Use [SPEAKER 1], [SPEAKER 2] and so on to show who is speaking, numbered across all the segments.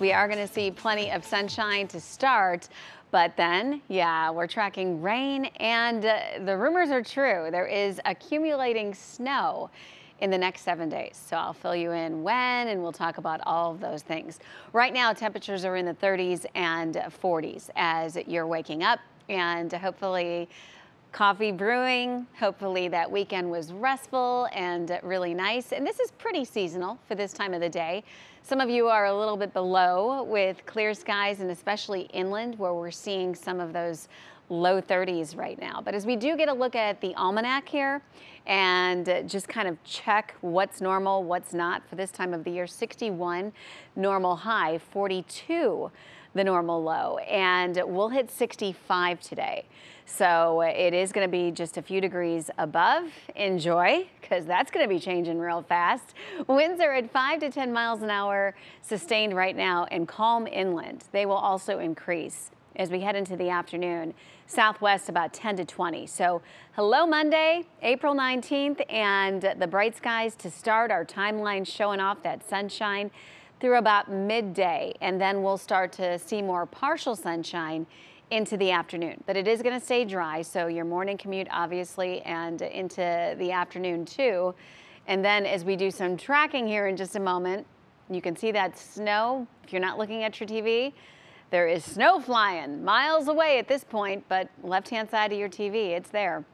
[SPEAKER 1] We are going to see plenty of sunshine to start, but then, yeah, we're tracking rain, and uh, the rumors are true. There is accumulating snow in the next seven days. So I'll fill you in when, and we'll talk about all of those things. Right now, temperatures are in the 30s and 40s as you're waking up, and hopefully, coffee brewing. Hopefully that weekend was restful and really nice. And this is pretty seasonal for this time of the day. Some of you are a little bit below with clear skies and especially inland where we're seeing some of those low 30s right now. But as we do get a look at the almanac here and just kind of check what's normal, what's not for this time of the year, 61 normal high, 42 the normal low, and we'll hit 65 today. So it is going to be just a few degrees above. Enjoy, because that's going to be changing real fast. Winds are at 5 to 10 miles an hour, sustained right now, and calm inland. They will also increase as we head into the afternoon. Southwest about 10 to 20. So hello Monday, April 19th, and the bright skies to start our timeline showing off that sunshine through about midday, and then we'll start to see more partial sunshine into the afternoon. But it is going to stay dry, so your morning commute, obviously, and into the afternoon too. And then as we do some tracking here in just a moment, you can see that snow. If you're not looking at your TV, there is snow flying miles away at this point, but left-hand side of your TV, it's there.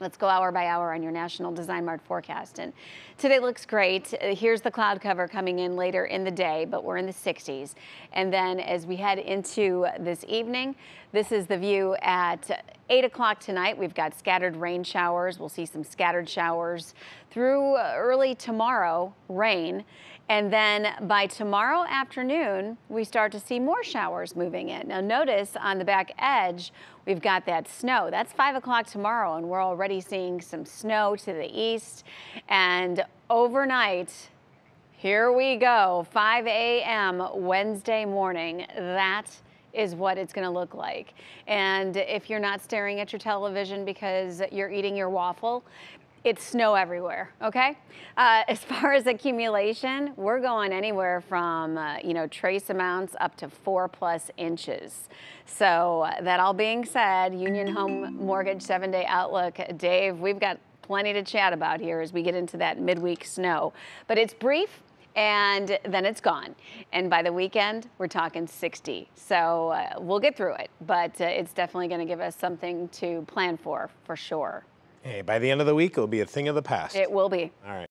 [SPEAKER 1] Let's go hour by hour on your National Design Mart forecast. And today looks great. Uh, here's the cloud cover coming in later in the day, but we're in the 60s. And then as we head into this evening, this is the view at 8 o'clock tonight. We've got scattered rain showers. We'll see some scattered showers through uh, early tomorrow, rain. And then by tomorrow afternoon, we start to see more showers moving in. Now notice on the back edge, we've got that snow. That's 5 o'clock tomorrow, and we're already seeing some snow to the east. And overnight, here we go, 5 a.m. Wednesday morning. That is what it's going to look like. And if you're not staring at your television because you're eating your waffle, it's snow everywhere, okay? Uh, as far as accumulation, we're going anywhere from, uh, you know, trace amounts up to four plus inches. So uh, that all being said, Union Home Mortgage seven day outlook, Dave, we've got plenty to chat about here as we get into that midweek snow, but it's brief and then it's gone. And by the weekend, we're talking 60. So uh, we'll get through it, but uh, it's definitely going to give us something to plan for, for sure.
[SPEAKER 2] Hey, by the end of the week, it'll be a thing of the past.
[SPEAKER 1] It will be.
[SPEAKER 2] All right.